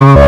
Uh...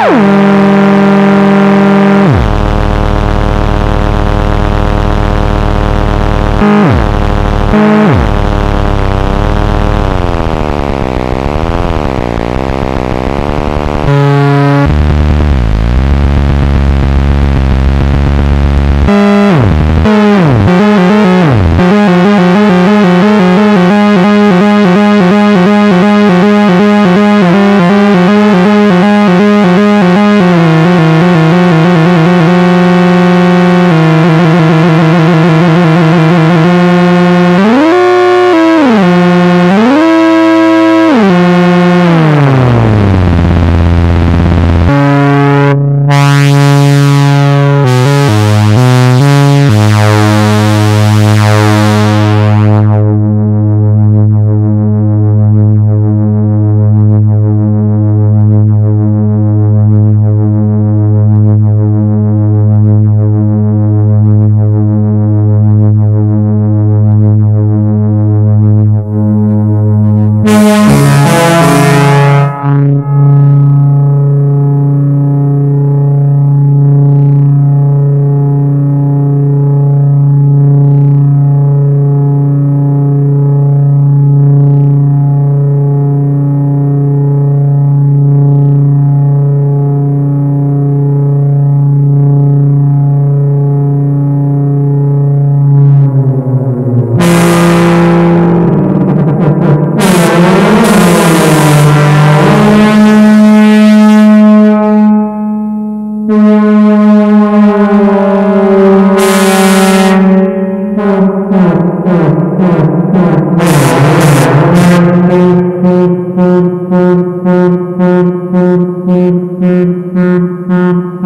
Oh! Música